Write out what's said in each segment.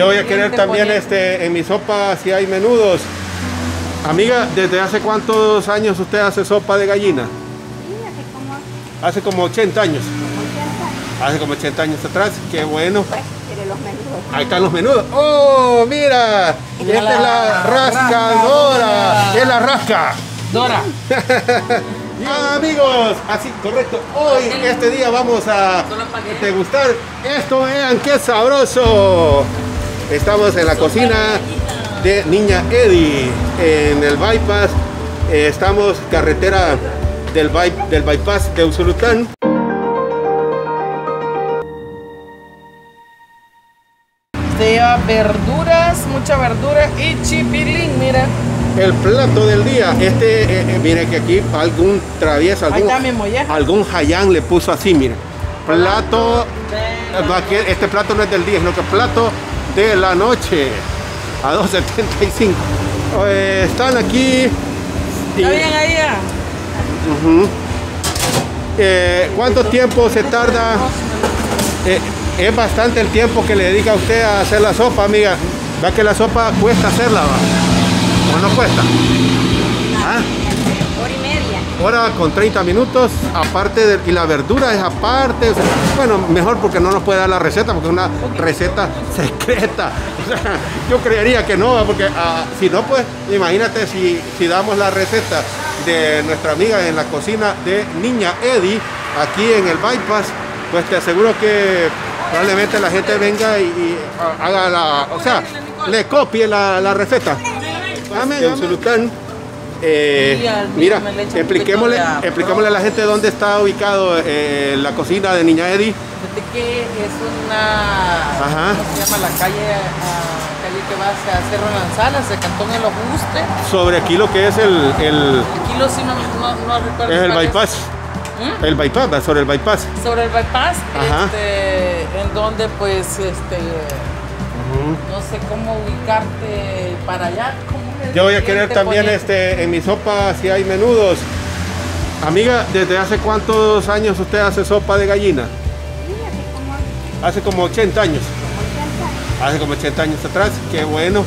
Yo voy a querer también este, en mi sopa si hay menudos. Amiga, ¿desde hace cuántos años usted hace sopa de gallina? Sí, hace como, Hace como 80 años. como 80 años. Hace como 80 años atrás. Qué bueno. Pues, los menudos. Ahí están los menudos. ¡Oh, mira! Y Mira esta es la la rascadora. Es la rasca. Dora. Ah, amigos, así, correcto. Hoy, este día, vamos a degustar esto. Vean qué sabroso. Estamos en la cocina de Niña Eddie, en el bypass. Eh, estamos carretera del, by- del bypass de Usulután. Lleva verduras, mucha verdura y chipilín, mira. El plato del día. Este, eh, eh, mire que aquí algún travieso, algún, algún jayán le puso así, mire. Plato, no, aquí este plato no es del día, sino que plato de la noche a 2.75. Eh, están aquí. y- ¿Está bien ahí? ah? Ujú. Eh, ¿Cuánto tiempo se tarda? Eh, es bastante el tiempo que le dedica a usted a hacer la sopa, amiga. Va que la sopa cuesta hacerla, ¿va? ¿O no cuesta? ¿Ah? Hora y media. Hora con 30 minutos, aparte de, y la verdura es aparte. o sea, bueno, mejor porque no nos puede dar la receta, porque es una receta secreta. O sea, yo creería que no, porque ah, si no, pues imagínate si, si damos la receta de nuestra amiga en la cocina de Niña Eddie, aquí en el bypass, pues te aseguro que probablemente la gente venga y, y, haga la, o sea, le copie la, la receta. Dame, Zulután. Eh, mira, expliquémosle, expliquémosle a la gente dónde está ubicado eh, la cocina de Niña Eddie. Fíjate que es una. Ajá. ¿Cómo se llama la calle? ah, calle que va hacia Cerro Lanzalas, de Cantón El Ojuste. Sobre aquí lo que es el, el, Aquí lo sí no, no, no recuerdo. es el bypass. ¿Mm? El bypass, sobre el bypass. Sobre el bypass, Ajá. este, en donde pues este. No sé cómo ubicarte para allá. ¿cómo Yo voy a querer este también este, en mi sopa si hay menudos. Amiga, ¿desde hace cuántos años usted hace sopa de gallina? Hace como, Hace como 80 años. como 80 años. Hace como 80 años atrás. Qué bueno.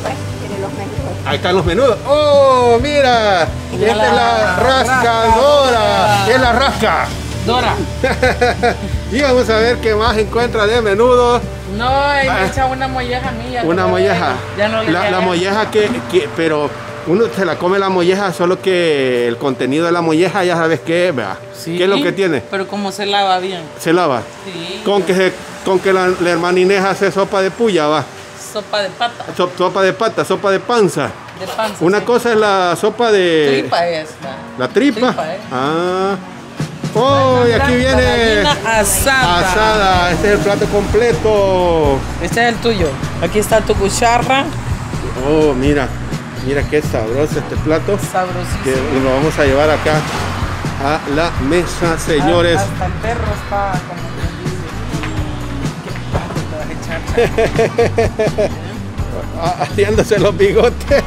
Ahí están los menudos. ¡Oh, mira! Esta es la rascadora. Es la rasca. Dora. y vamos a ver qué más encuentra de menudo. No, él Ah. me echa una molleja mía. Una molleja. Ya no le la, la molleja que, que- pero uno se la come la molleja, solo que el contenido de la molleja ya sabes qué es, ¿verdad? Sí, ¿Qué es lo que tiene? Pero como se lava bien. Se lava. Sí. Con que, se- con que la, la hermana Inés hace sopa de puya, va. Sopa de pata, So- sopa de pata, sopa de panza. de panza. Una sí. cosa es la sopa de... Tripa es. ¿va? La tripa. Tripa, ¿eh? Ah. Oh, y aquí viene asada. asada. Este es el plato completo. Este es el tuyo. Aquí está tu cucharra. Oh, mira. Mira qué sabroso este plato. que Sabrosísimo. lo vamos a llevar acá a la mesa, señores. Hasta el perro está como dice. ¿Qué te vas a echar? Ah, Haciéndose los bigotes.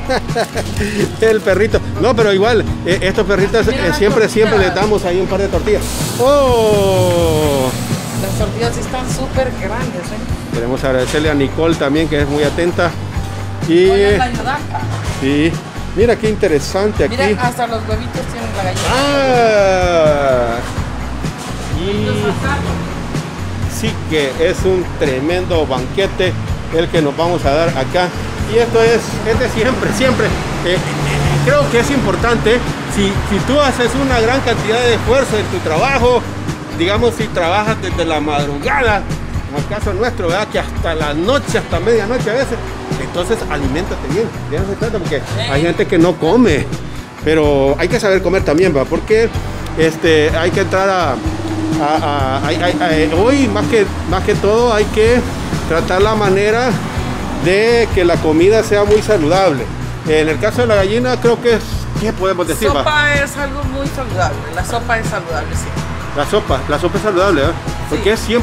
El perrito. No, pero igual, eh, estos perritos eh, siempre, siempre les damos ahí un par de tortillas. ¡Oh! Las tortillas están súper grandes, ¿eh? Queremos agradecerle a Nicole también, que es muy atenta. Y la sí, mira qué interesante aquí. Mira, hasta los huevitos tienen la gallina. Ah, y sí que es un tremendo banquete el que nos vamos a dar acá. Y esto es, es de siempre, siempre. Eh, creo que es importante, si, si tú haces una gran cantidad de esfuerzo en tu trabajo, digamos si trabajas desde la madrugada, como el caso nuestro, ¿verdad? que hasta la noche, hasta medianoche a veces, entonces aliméntate bien, de eso se trata, porque hay gente que no come, pero hay que saber comer también, ¿va? porque este, hay que entrar a, a- hoy más que, más que todo hay que tratar la manera de que la comida sea muy saludable. En el caso de la gallina creo que es, ¿qué podemos decir? va? sopa es algo muy saludable. La sopa es saludable, sí. La sopa, la sopa es saludable, ¿verdad? Porque es 100%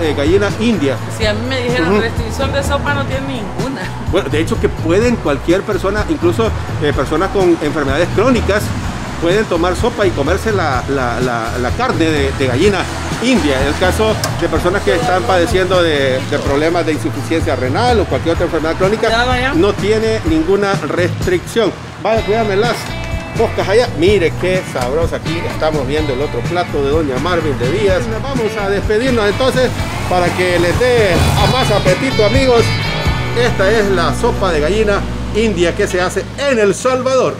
eh, gallina india. Si a mí me dijeron Ujú. restricción de sopa, no tiene ninguna. Bueno, de hecho que pueden cualquier persona, incluso eh, personas con enfermedades crónicas, pueden tomar sopa y comerse la, la- la- la carne de, de gallina india. En el caso de personas que están padeciendo de, de problemas de insuficiencia renal o cualquier otra enfermedad crónica, no tiene ninguna restricción. Vaya, cuídame las moscas allá. Mire qué sabrosa. Aquí estamos viendo el otro plato de Doña Marvin de Díaz. Vamos a despedirnos entonces para que les dé a más apetito, amigos. Esta es la sopa de gallina india que se hace en El Salvador.